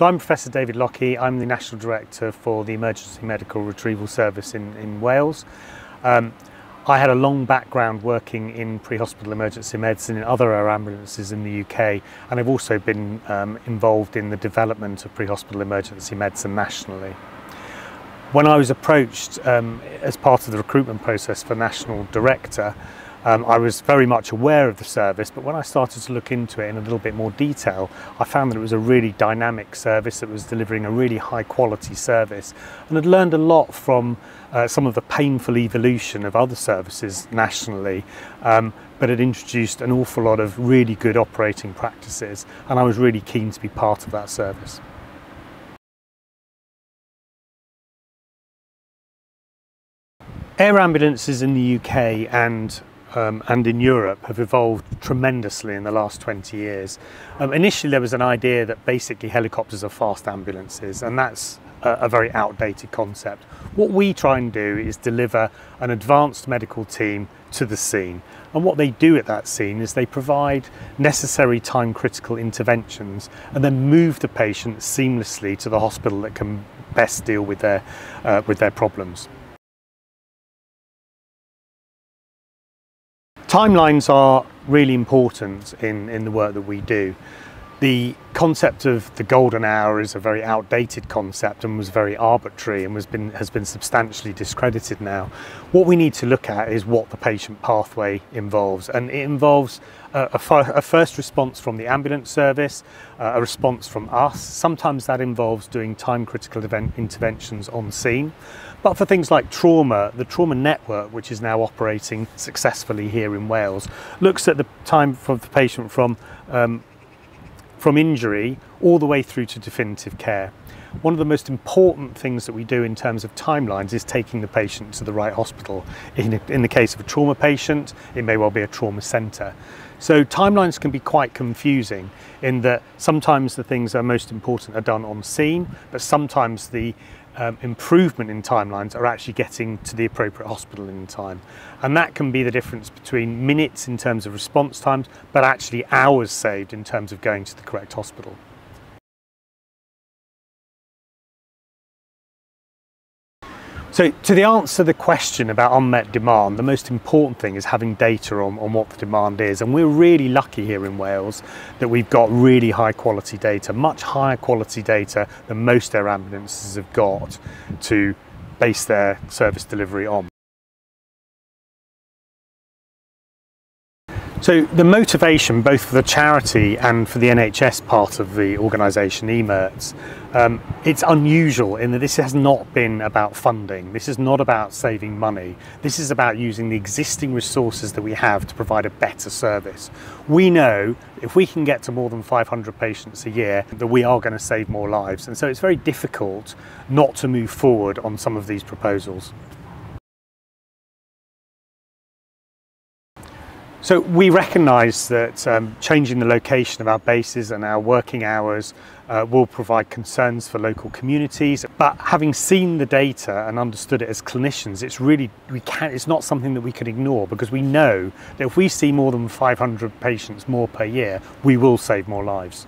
So I'm Professor David Lockie. I'm the National Director for the Emergency Medical Retrieval Service in, in Wales. Um, I had a long background working in pre-hospital emergency medicine in other air ambulances in the UK and I've also been um, involved in the development of pre-hospital emergency medicine nationally. When I was approached um, as part of the recruitment process for National Director, um, I was very much aware of the service, but when I started to look into it in a little bit more detail, I found that it was a really dynamic service that was delivering a really high quality service and had learned a lot from uh, some of the painful evolution of other services nationally, um, but had introduced an awful lot of really good operating practices, and I was really keen to be part of that service. Air ambulances in the UK and um, and in Europe have evolved tremendously in the last 20 years. Um, initially, there was an idea that basically helicopters are fast ambulances, and that's a, a, very outdated concept. What we try and do is deliver an advanced medical team to the scene. And what they do at that scene is they provide necessary time critical interventions and then move the patient seamlessly to the hospital that can best deal with their, uh, with their problems. Timelines are really important in, in the work that we do. The concept of the golden hour is a very outdated concept and was very arbitrary and been, has been substantially discredited now. What we need to look at is what the patient pathway involves and it involves a, a, a first response from the ambulance service, uh, a response from us. Sometimes that involves doing time critical event interventions on scene. But for things like trauma, the trauma network, which is now operating successfully here in Wales, looks at the time for the patient from, um, from injury all the way through to definitive care. One of the most important things that we do in terms of timelines is taking the patient to the right hospital. In, in the case of a trauma patient, it may well be a trauma centre. So timelines can be quite confusing in that sometimes the things that are most important are done on scene, but sometimes the um, improvement in timelines are actually getting to the appropriate hospital in time. And that can be the difference between minutes in terms of response times, but actually hours saved in terms of going to the correct hospital. So to the answer the question about unmet demand, the most important thing is having data on, on what the demand is. And we're really lucky here in Wales that we've got really high quality data, much higher quality data than most air ambulances have got to base their service delivery on. So the motivation, both for the charity and for the NHS part of the organisation, EMRTS, um, it's unusual in that this has not been about funding. This is not about saving money. This is about using the existing resources that we have to provide a better service. We know if we can get to more than 500 patients a year, that we are going to save more lives. And so it's very difficult not to move forward on some of these proposals. So we recognise that um, changing the location of our bases and our working hours uh, will provide concerns for local communities. But having seen the data and understood it as clinicians, it's really we can it's not something that we can ignore because we know that if we see more than 500 patients more per year, we will save more lives.